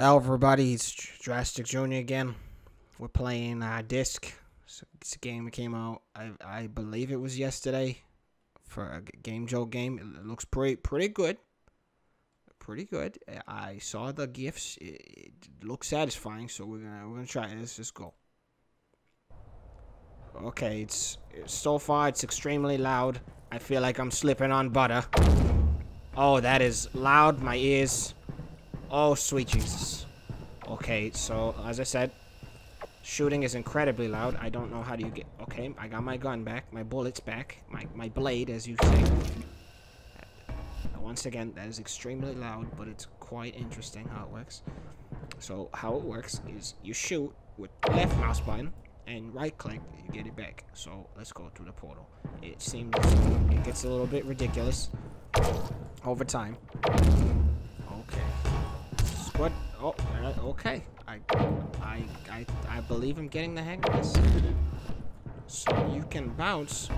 Hello, everybody. It's Drastic Junior again. We're playing uh, Disk. It's a, game that came out. I I believe it was yesterday for a Game Jolt game. It looks pretty pretty good. Pretty good. I saw the gifts. It, it looks satisfying. So we're gonna we're gonna try it. Let's just go. Okay, it's so far it's extremely loud. I feel like I'm slipping on butter. Oh, that is loud. My ears. Oh, sweet Jesus. Okay, so as I said, shooting is incredibly loud. I don't know how do you get. Okay, I got my gun back, my bullets back, my my blade, as you say. Uh, once again, that is extremely loud, but it's quite interesting how it works. So how it works is you shoot with left mouse button and right click, you get it back. So let's go to the portal. It seems it gets a little bit ridiculous over time. Squad. Oh, uh, okay. I, I, I, I believe I'm getting the hang of this. So you can bounce,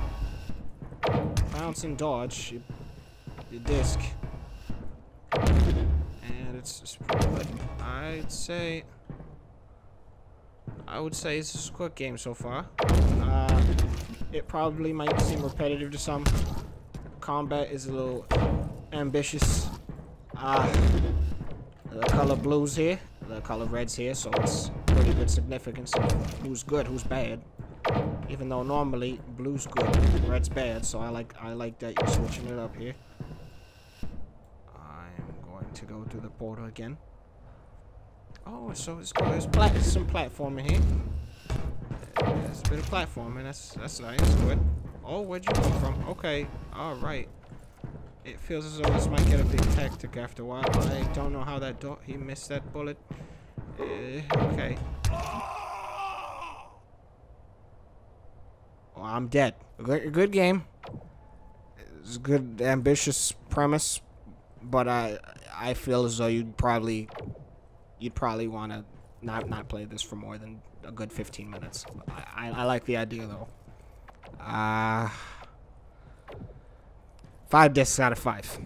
bounce and dodge your, your disc, and it's, it's pretty good. I'd say. I would say it's a good game so far. Uh, it probably might seem repetitive to some. Combat is a little ambitious. Uh, the color blues here, the color red's here, so it's pretty good significance who's good, who's bad. Even though normally blue's good, red's bad, so I like I like that you're switching it up here. I'm going to go to the portal again. Oh, so it's cool. There's plat some platforming here. There's a bit of platforming. That's that's nice. Good. Oh, where'd you come from? Okay. All right. It feels as though this might get a bit hectic after a while. I don't know how that door. He missed that bullet. Uh, okay. Well, I'm dead. Good, good game. It's a good, ambitious premise, but I I feel as though you'd probably you'd probably want to not not play this for more than a good 15 minutes. I, I, I like the idea though. Uh, five discs out of five.